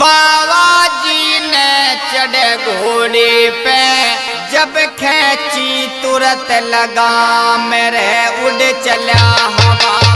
बाबा जी ने चढ़े घोड़े पे जब खेची तुरत लगा मेरे उड़ चला हवा।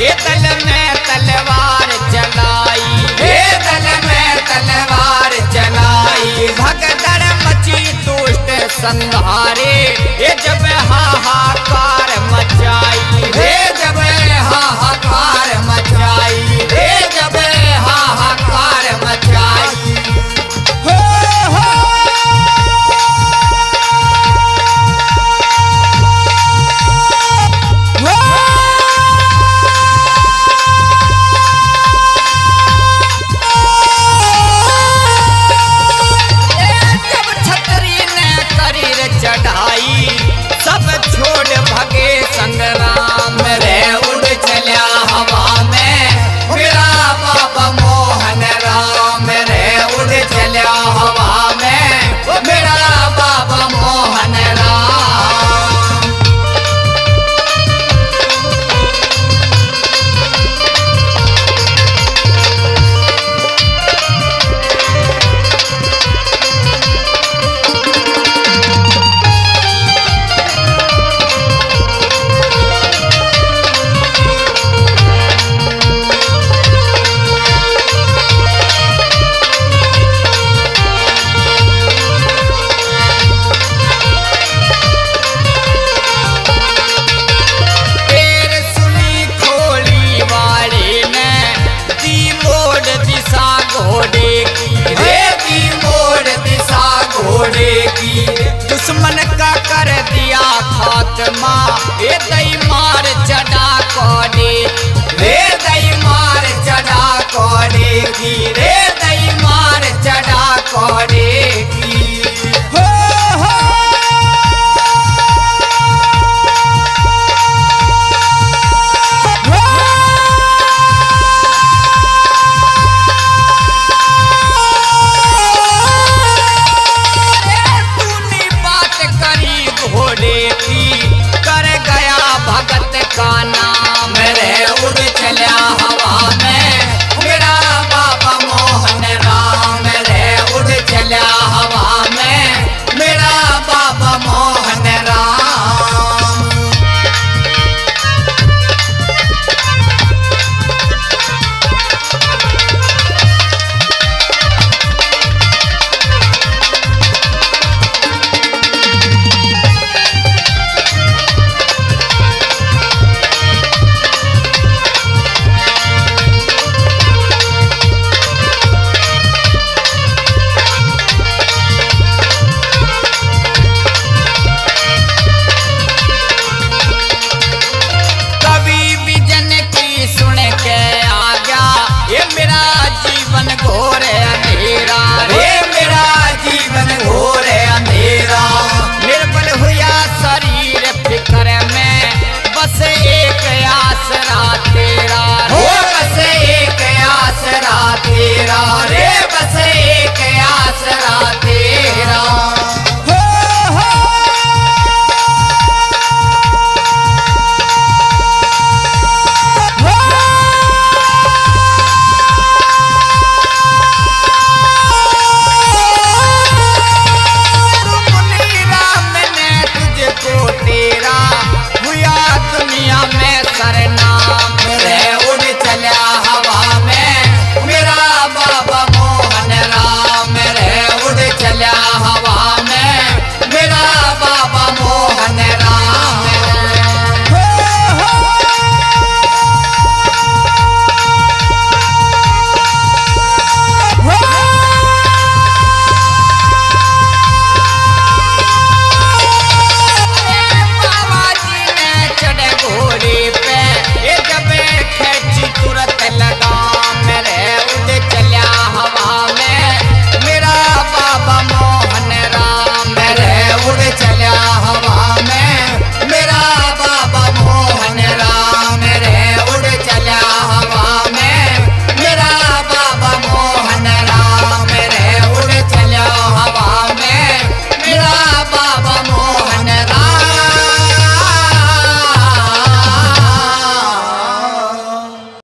ये तलवार ये में तलवार मची संधारे ये जब हाहाकार मचाई। है